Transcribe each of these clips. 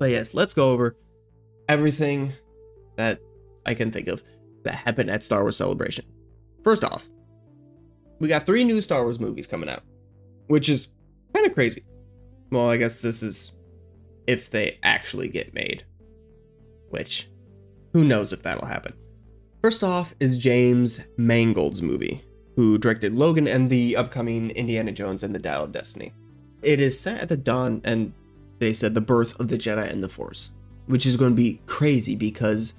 But yes, let's go over everything that I can think of that happened at Star Wars Celebration. First off, we got three new Star Wars movies coming out, which is kind of crazy. Well, I guess this is if they actually get made, which who knows if that'll happen. First off is James Mangold's movie, who directed Logan and the upcoming Indiana Jones and the Dial of Destiny. It is set at the dawn and they said the birth of the Jedi and the Force, which is going to be crazy because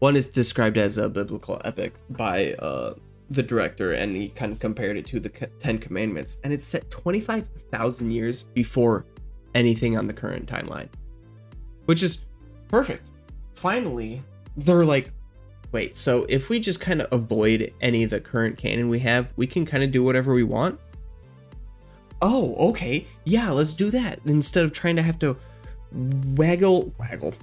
one is described as a biblical epic by uh, the director, and he kind of compared it to the Ten Commandments, and it's set 25,000 years before anything on the current timeline, which is perfect. Finally, they're like, wait, so if we just kind of avoid any of the current canon we have, we can kind of do whatever we want? Oh, okay. Yeah, let's do that. Instead of trying to have to waggle, waggle,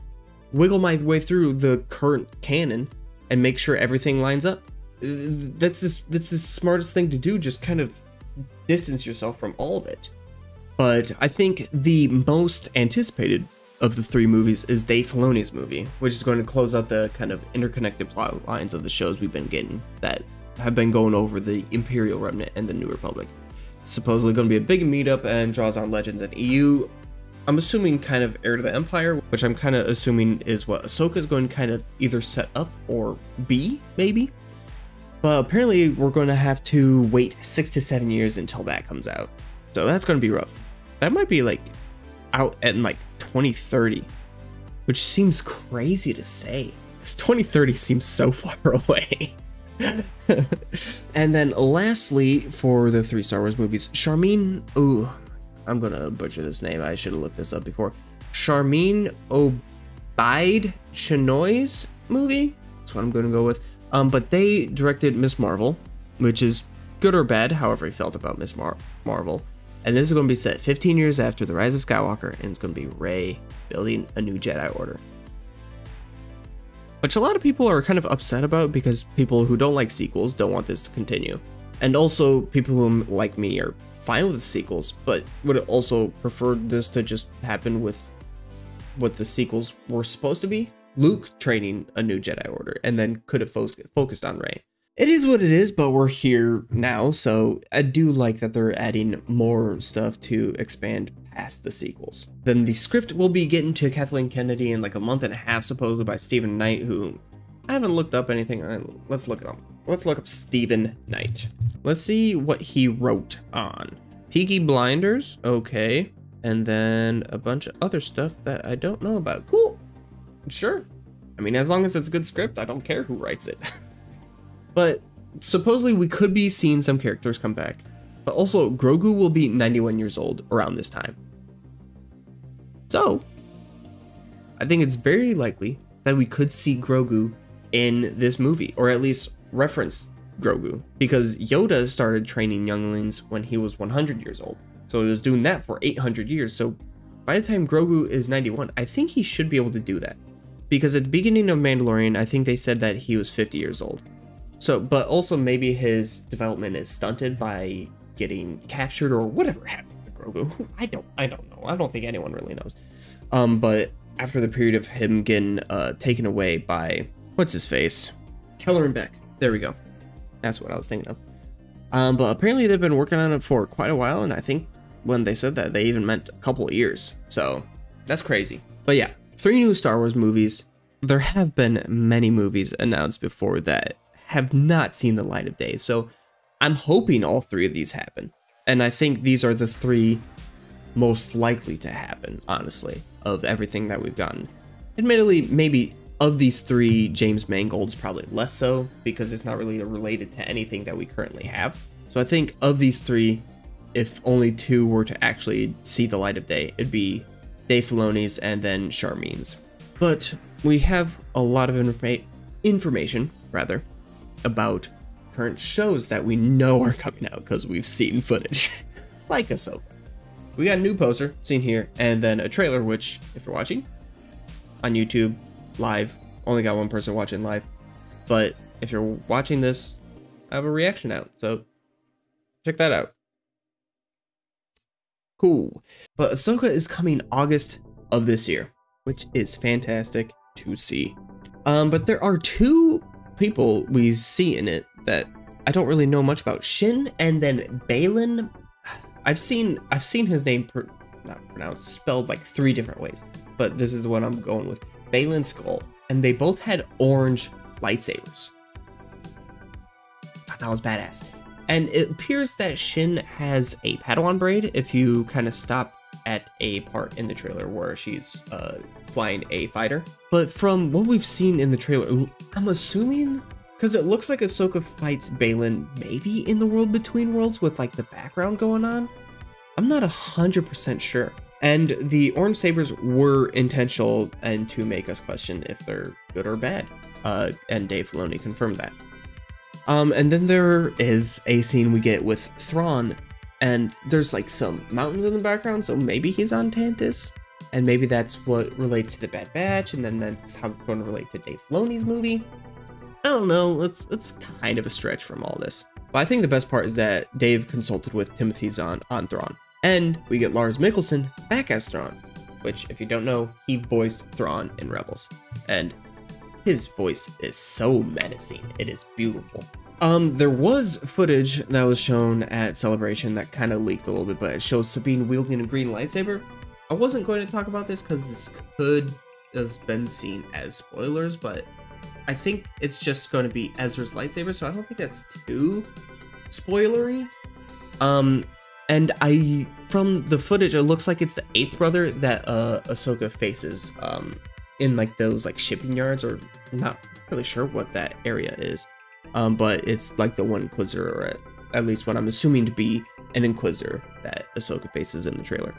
wiggle my way through the current canon and make sure everything lines up. Uh, that's just, that's the smartest thing to do. Just kind of distance yourself from all of it. But I think the most anticipated of the three movies is Dave Filoni's movie, which is going to close out the kind of interconnected plot lines of the shows we've been getting that have been going over the Imperial Remnant and the New Republic. Supposedly going to be a big meetup and draws on legends and EU I'm assuming kind of heir to the Empire, which I'm kind of assuming is what Ahsoka is going to kind of either set up or be, maybe. But apparently, we're going to have to wait six to seven years until that comes out. So that's going to be rough. That might be like out in like 2030, which seems crazy to say because 2030 seems so far away. and then lastly, for the three Star Wars movies, Sharmeen, ooh, I'm gonna butcher this name. I should have looked this up before. Charmin Obaid Chinoy's movie. That's what I'm gonna go with. Um, but they directed Ms. Marvel, which is good or bad, however he felt about Miss Mar- Marvel. And this is to be set 15 years after The Rise of Skywalker, and it's to be Rey building a new Jedi Order. Which a lot of people are kind of upset about because people who don't like sequels don't want this to continue. And also, people who, like me, are fine with sequels, but would also prefer this to just happen with what the sequels were supposed to be. Luke training a new Jedi Order, and then could have fo- focused on Rey. It is what it is, but we're here now, so I do like that they're adding more stuff to expand past the sequels. Then the script will be getting to Kathleen Kennedy in like a month and a half, supposedly by Steven Knight, who I haven't looked up anything. Uh, let's look up. Let's look up Steven Knight. Let's see what he wrote on. Peaky Blinders, okay. And then a bunch of other stuff that I don't know about. Cool. Sure. I mean, as long as it's a good script, I don't care who writes it. but supposedly we could be seeing some characters come back. But also, Grogu will be 91 years old around this time. So, I think it's very likely that we could see Grogu in this movie, or at least reference Grogu because Yoda started training younglings when he was 100 years old. So he was doing that for 800 years. So by the time Grogu is 91, I think he should be able to do that. Because at the beginning of Mandalorian, I think they said that he was 50 years old. So, but also maybe his development is stunted by getting captured or whatever happened to Grogu. I don't, I don't know. I don't think anyone really knows. Um, but after the period of him getting uh, taken away by what's his face, Kelleran Beq. There we go. That's what I was thinking of. Um, but apparently they've been working on it for quite a while, and I think when they said that, they even meant a couple of years. So that's crazy. But yeah, three new Star Wars movies. There have been many movies announced before that have not seen the light of day. So I'm hoping all three of these happen. And I think these are the three most likely to happen, honestly, of everything that we've gotten. Admittedly, maybe of these three, James Mangold's probably less so because it's not really related to anything that we currently have. So I think of these three, if only two were to actually see the light of day, it'd be Dave Filoni's and then Sharmeen's. But we have a lot of informa- information, rather, about current shows that we know are coming out because we've seen footage, like Ahsoka. We got a new poster seen here, and then a trailer, which, if you're watching on YouTube, live. Only got one person watching live. But if you're watching this, I have a reaction out. So check that out. Cool. But Ahsoka is coming August of this year, which is fantastic to see. Um, but there are two people we see in it that I don't really know much about. Shin and then Baylan. I've seen I've seen his name not pronounced spelled like three different ways, but this is what I'm going with. Baylan Skoll, and they both had orange lightsabers. Thought that was badass. And it appears that Shin has a Padawan braid if you kind of stop at a part in the trailer where she's uh, flying a fighter. But from what we've seen in the trailer, I'm assuming because it looks like Ahsoka fights Baylan maybe in the World Between Worlds with like the background going on. I'm not 100% sure. And the orange sabers were intentional and to make us question if they're good or bad. Uh, and Dave Filoni confirmed that. Um, and then there is a scene we get with Thrawn, and there's like some mountains in the background, so maybe he's on Tantiss, and maybe that's what relates to the Bad Batch, and then that's how it's going to relate to Dave Filoni's movie. I don't know, it's, it's kind of a stretch from all this. But I think the best part is that Dave consulted with Timothy Zahn on Thrawn. And we get Lars Mikkelsen back as Thrawn, which, if you don't know, he voiced Thrawn in Rebels. And his voice is so menacing. It is beautiful. Um, there was footage that was shown at Celebration that kind of leaked a little bit, but it shows Sabine wielding a green lightsaber. I wasn't going to talk about this because this could have been seen as spoilers, but I think it's just going to be Ezra's lightsaber, so I don't think that's too spoilery. Um, and I, from the footage, it looks like it's the eighth brother that uh, Ahsoka faces um, in like those like shipping yards, or not really sure what that area is. Um, but it's like the one Inquisitor, or at, at least what I'm assuming to be an Inquisitor that Ahsoka faces in the trailer.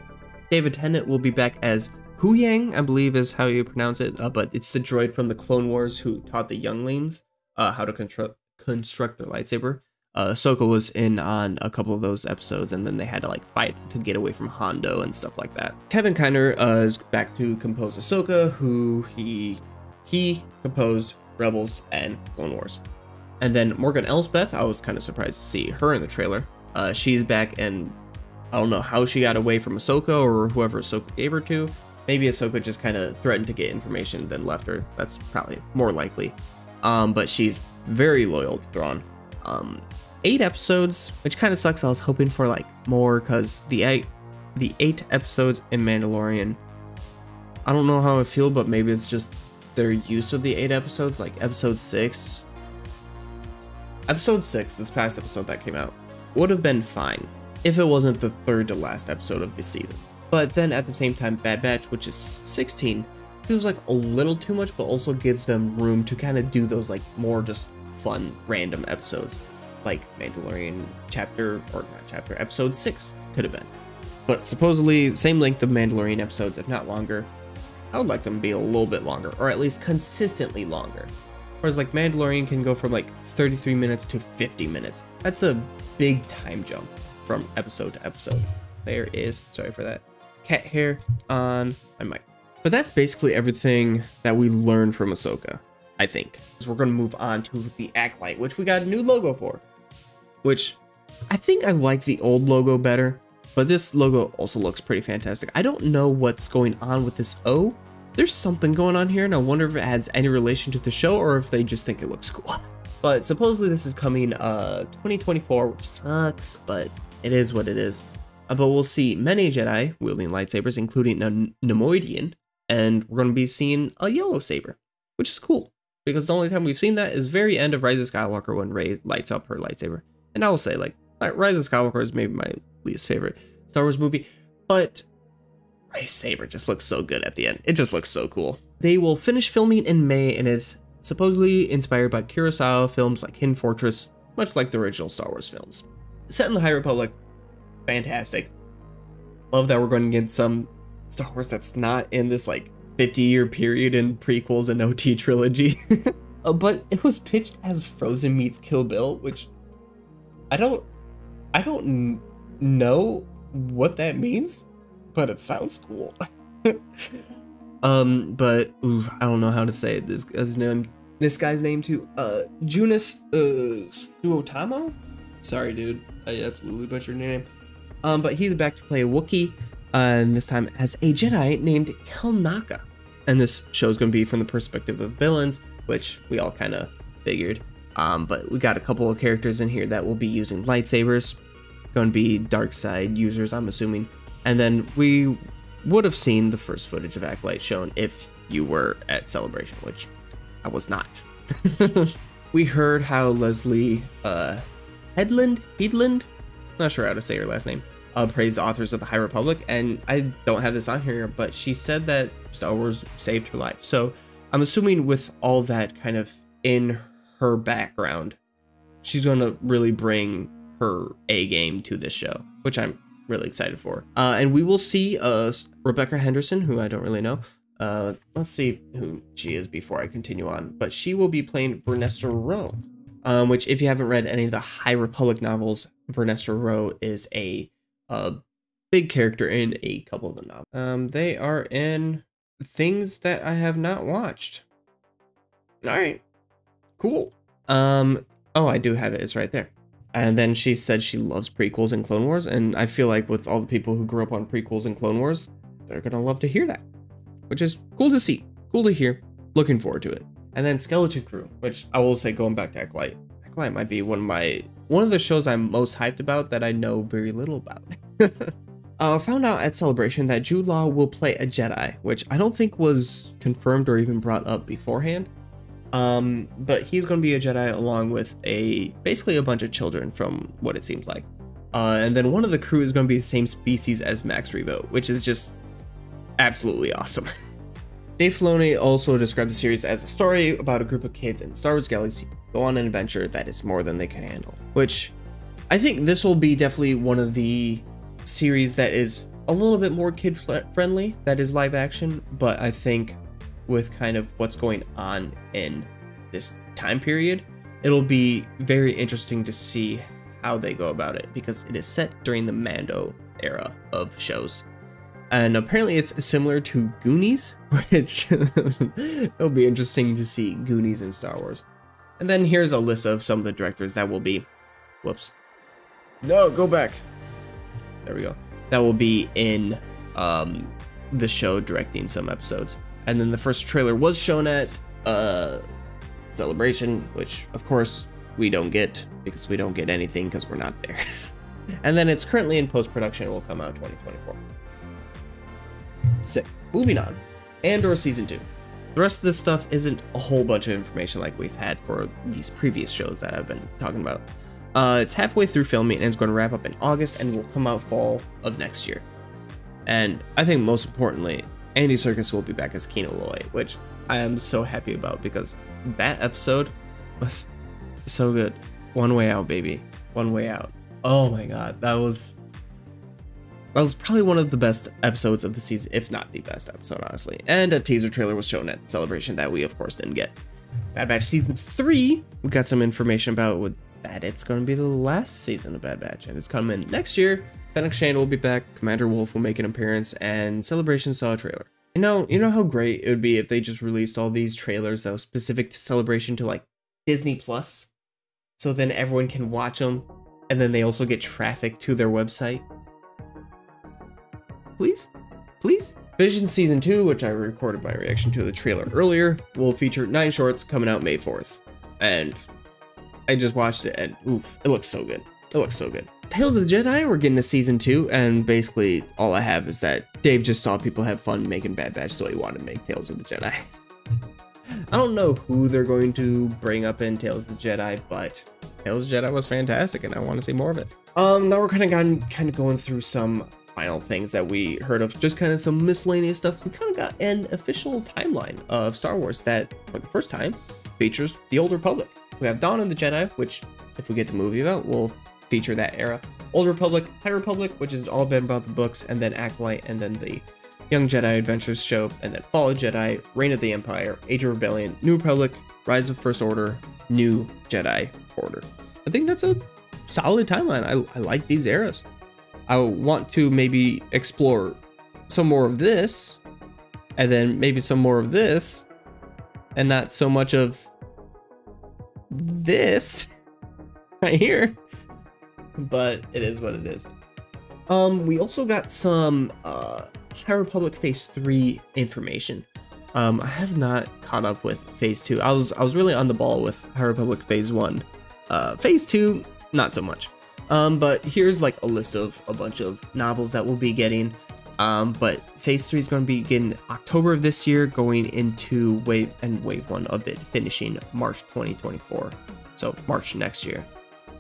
David Tennant will be back as Hu Huyang, I believe is how you pronounce it, uh, but it's the droid from the Clone Wars who taught the younglings uh, how to construct construct their lightsaber. Uh, Ahsoka was in on a couple of those episodes, and then they had to like fight to get away from Hondo and stuff like that. Kevin Kiner uh, is back to compose Ahsoka, who he he composed Rebels and Clone Wars. And then Morgan Elsbeth, I was kind of surprised to see her in the trailer. Uh, she's back, and I don't know how she got away from Ahsoka or whoever Ahsoka gave her to. Maybe Ahsoka just kind of threatened to get information, then left her. That's probably more likely. Um, but she's very loyal to Thrawn. Um, eight episodes, which kind of sucks. I was hoping for like more because the eight, the eight episodes in Mandalorian. I don't know how I feel, but maybe it's just their use of the eight episodes. Like episode six, episode six, this past episode that came out, would have been fine if it wasn't the third to last episode of the season. But then at the same time, Bad Batch, which is 16, feels like a little too much, but also gives them room to kind of do those like more just fun, random episodes like Mandalorian chapter, or not chapter, episode 6 could have been. But supposedly, same length of Mandalorian episodes, if not longer. I would like them to be a little bit longer, or at least consistently longer. Whereas like Mandalorian can go from like 33 minutes to 50 minutes. That's a big time jump from episode to episode. There is, sorry for that, cat hair on my mic. But that's basically everything that we learned from Ahsoka, I think. So we're going to move on to the Acolyte, which we got a new logo for which I think I like the old logo better, but this logo also looks pretty fantastic. I don't know what's going on with this O. There's something going on here, and I wonder if it has any relation to the show or if they just think it looks cool. but supposedly this is coming uh 2024, which sucks, but it is what it is. Uh, but we'll see many Jedi wielding lightsabers, including a Neimoidian, and we're going to be seeing a yellow saber, which is cool because the only time we've seen that is very end of Rise of Skywalker when Rey lights up her lightsaber. And I will say, like, Rise of Skywalker is maybe my least favorite Star Wars movie, but Rey Saber just looks so good at the end. It just looks so cool. They will finish filming in May, and it's supposedly inspired by Kurosawa films like Hidden Fortress, much like the original Star Wars films. Set in the High Republic, fantastic. Love that we're going to get some Star Wars that's not in this like 50 year period in prequels and OT trilogy. uh, but it was pitched as Frozen meets Kill Bill, which I don't, I don't know what that means, but it sounds cool. um, but I don't know how to say this guy's name. This guy's name too. Uh, Joonas uh, Suotamo. Sorry, dude. I absolutely butchered your name. Um, but he's back to play a Wookiee, uh, and this time as a Jedi named Kelnacca. And this show is going to be from the perspective of villains, which we all kind of figured. Um, but we got a couple of characters in here that will be using lightsabers, going to be dark side users, I'm assuming. And then we would have seen the first footage of Acolyte shown if you were at Celebration, which I was not. we heard how Leslie uh, Headland, Headland, not sure how to say her last name, uh, praised the authors of the High Republic, and I don't have this on here, but she said that Star Wars saved her life. So I'm assuming with all that kind of in her background, she's going to really bring her A game to this show, which I'm really excited for. Uh, and we will see uh, Rebecca Henderson, who I don't really know. Uh, let's see who she is before I continue on. But she will be playing Vernestra Rwoh, um, which if you haven't read any of the High Republic novels, Vernestra Rwoh is a, a big character in a couple of the novels. Um, they are in things that I have not watched. All right, cool. Um, oh, I do have it. It's right there. And then she said she loves prequels and Clone Wars, and I feel like with all the people who grew up on prequels and Clone Wars, they're gonna love to hear that, which is cool to see, cool to hear. Looking forward to it. And then Skeleton Crew, which I will say, going back to Acolyte, Acolyte might be one of my one of the shows I'm most hyped about that I know very little about. uh, found out at Celebration that Jude Law will play a Jedi, which I don't think was confirmed or even brought up beforehand. Um, but he's going to be a Jedi along with a basically a bunch of children from what it seems like. Uh, and then one of the crew is going to be the same species as Max Rebo, which is just absolutely awesome. Dave Filoni also described the series as a story about a group of kids in the Star Wars galaxy go on an adventure that is more than they can handle. Which I think this will be definitely one of the series that is a little bit more kid friendly that is live action, but I think with kind of what's going on in this time period, it'll be very interesting to see how they go about it because it is set during the Mando era of shows. And apparently it's similar to Goonies, which it'll be interesting to see Goonies in Star Wars. And then here's a list of some of the directors that will be, whoops. No, go back. There we go. That will be in um, the show directing some episodes. And then the first trailer was shown at uh, Celebration, which of course we don't get because we don't get anything because we're not there. and then it's currently in post-production and will come out 2024. Sick. Moving on. Andor Season 2. The rest of this stuff isn't a whole bunch of information like we've had for these previous shows that I've been talking about. Uh, it's halfway through filming and it's going to wrap up in August and will come out fall of next year. And I think most importantly, Andy Serkis will be back as Loy, which I am so happy about because that episode was so good. One way out, baby. One way out. Oh my god, that was that was probably one of the best episodes of the season, if not the best episode, honestly. And a teaser trailer was shown at Celebration that we, of course, didn't get. Bad Batch Season 3, we got some information about with that it's going to be the last season of Bad Batch, and it's coming next year Fennec Shand will be back, Commander Wolffe will make an appearance, and Celebration saw a trailer. You know, you know how great it would be if they just released all these trailers that was specific to Celebration to like Disney Plus, so then everyone can watch them, and then they also get traffic to their website. Please, please. Vision Season 2, which I recorded my reaction to the trailer earlier, will feature 9 shorts coming out May 4th. And I just watched it and oof, it looks so good. It looks so good. Tales of the Jedi, we're getting a season two, and basically all I have is that Dave just saw people have fun making Bad Batch, so he wanted to make Tales of the Jedi. I don't know who they're going to bring up in Tales of the Jedi, but Tales of the Jedi was fantastic, and I want to see more of it. Um, now we're kind of gone, kind of going through some final things that we heard of, just kind of some miscellaneous stuff. We kind of got an official timeline of Star Wars that, for the first time, features the Old Republic. We have Dawn of the Jedi, which, if we get the movie about, will feature that era. Old Republic, High Republic, which has all been about the books, and then Acolyte, and then the Young Jedi Adventures show, and then Fall Jedi, Reign of the Empire, Age of Rebellion, New Republic, Rise of First Order, New Jedi Order. I think that's a solid timeline. I, I like these eras. I want to maybe explore some more of this, and then maybe some more of this, and not so much of this right here but it is what it is. Um, we also got some uh, High Republic Phase 3 information. Um, I have not caught up with Phase 2. I was I was really on the ball with High Republic Phase 1. Uh, phase 2, not so much. Um, but here's like a list of a bunch of novels that we'll be getting. Um, but Phase 3 is going to begin October of this year, going into Wave and Wave 1 of it finishing March 2024. So March next year.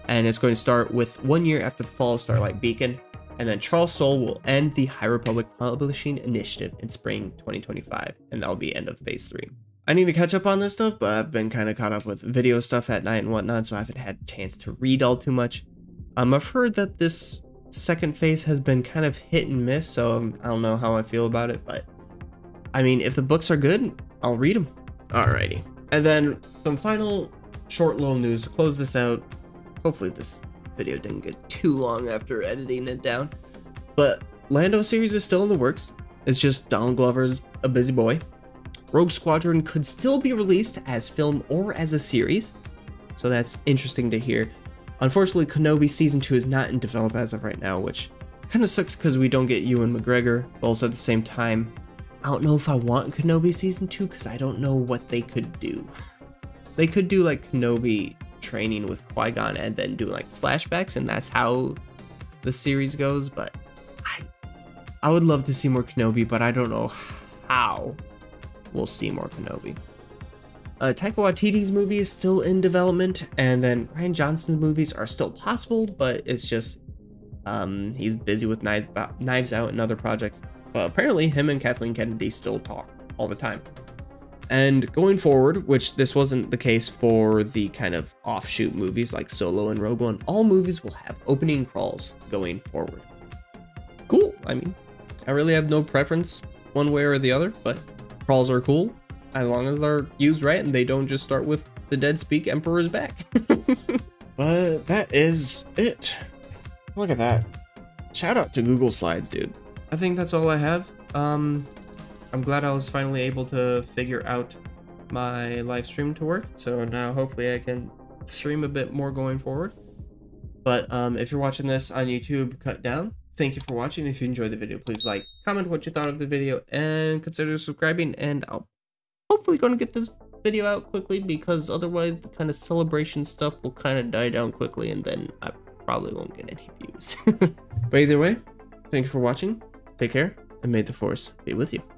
And it's going to start with one year after the fall of Starlight Beacon, and then Charles Soule will end the High Republic Publishing Initiative in spring 2025, and that'll be end of Phase 3. I need to catch up on this stuff, but I've been kind of caught up with video stuff at night and whatnot, so I haven't had a chance to read all too much. Um, I've heard that this second phase has been kind of hit and miss, so I don't know how I feel about it, but I mean, if the books are good, I'll read them. Alrighty. And then some final short little news to close this out. Hopefully this video didn't get too long after editing it down. But Lando series is still in the works. It's just Donald Glover's a busy boy. Rogue Squadron could still be released as film or as a series. So that's interesting to hear. Unfortunately, Kenobi Season 2 is not in development as of right now, which kind of sucks because we don't get Ewan McGregor. But also at the same time, I don't know if I want Kenobi Season 2 because I don't know what they could do. they could do like Kenobi training with Qui Gon and then do like flashbacks, and that's how the series goes. But I, I would love to see more Kenobi, but I don't know how we'll see more Kenobi. Uh, Taika Waititi's movie is still in development, and then Rian Johnson's movies are still possible, but it's just um, he's busy with Knives, Knives Out and other projects. But apparently, him and Kathleen Kennedy still talk all the time. And going forward, which this wasn't the case for the kind of offshoot movies like Solo and Rogue One, all movies will have opening crawls going forward. Cool. I mean, I really have no preference one way or the other, but crawls are cool as long as they're used right and they don't just start with the dead speak emperor's back. but that is it. Look at that. Shout out to Google Slides, dude. I think that's all I have. Um, I'm glad I was finally able to figure out my live stream to work. So now hopefully I can stream a bit more going forward. But um, if you're watching this on YouTube, cut down. Thank you for watching. If you enjoyed the video, please like, comment what you thought of the video, and consider subscribing. And I'll hopefully going to get this video out quickly because otherwise the kind of celebration stuff will kind of die down quickly and then I probably won't get any views. but either way, thank you for watching. Take care, and may the force be with you.